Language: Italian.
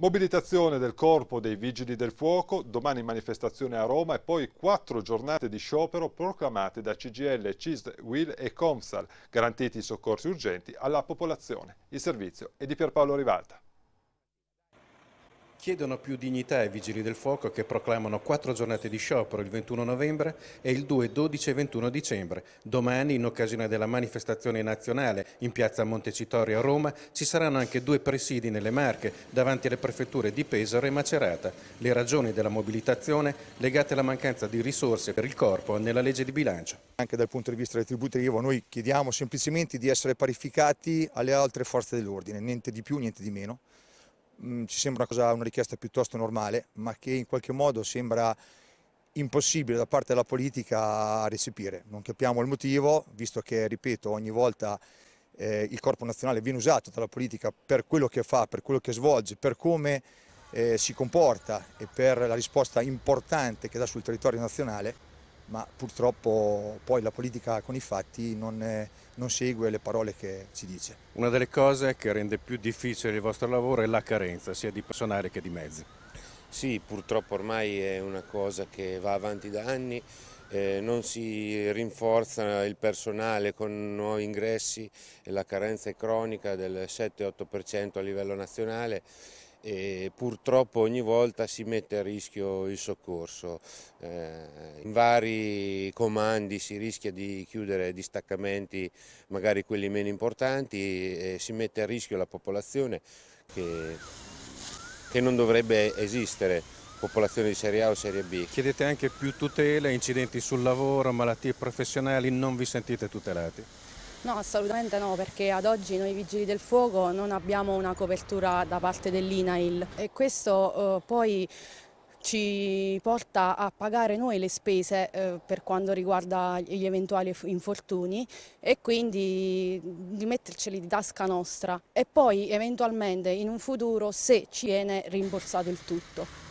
Mobilitazione del corpo dei Vigili del Fuoco, domani manifestazione a Roma e poi quattro giornate di sciopero proclamate da CGL, CISD, WIL e COMSAL, garantiti i soccorsi urgenti alla popolazione. Il servizio è di Pierpaolo Rivalta. Chiedono più dignità ai Vigili del Fuoco che proclamano quattro giornate di sciopero il 21 novembre e il 2, 12 e 21 dicembre. Domani, in occasione della manifestazione nazionale in piazza Montecitorio a Roma, ci saranno anche due presidi nelle Marche, davanti alle prefetture di Pesaro e Macerata. Le ragioni della mobilitazione legate alla mancanza di risorse per il corpo nella legge di bilancio. Anche dal punto di vista retributivo noi chiediamo semplicemente di essere parificati alle altre forze dell'ordine, niente di più, niente di meno. Mm, ci sembra una, cosa, una richiesta piuttosto normale, ma che in qualche modo sembra impossibile da parte della politica recepire. Non capiamo il motivo, visto che, ripeto, ogni volta eh, il corpo nazionale viene usato dalla politica per quello che fa, per quello che svolge, per come eh, si comporta e per la risposta importante che dà sul territorio nazionale, ma purtroppo poi la politica con i fatti non, è, non, segue le parole che ci dice. Una delle cose che rende più difficile il vostro lavoro è la carenza sia di personale che di mezzi. Sì, purtroppo ormai è una cosa che va avanti da anni, eh, non si rinforza il personale con nuovi ingressi e la carenza è cronica del 7-8% a livello nazionale e purtroppo ogni volta si mette a rischio il soccorso. Eh, in vari comandi si rischia di chiudere distaccamenti, magari quelli meno importanti, e si mette a rischio la popolazione che, che non dovrebbe esistere popolazione di Serie A o Serie B. Chiedete anche più tutele, incidenti sul lavoro, malattie professionali, non vi sentite tutelati? No, assolutamente no, perché ad oggi noi Vigili del Fuoco non abbiamo una copertura da parte dell'INAIL e questo eh, poi ci porta a pagare noi le spese eh, per quanto riguarda gli eventuali infortuni e quindi di metterceli di tasca nostra e poi eventualmente in un futuro se ci viene rimborsato il tutto.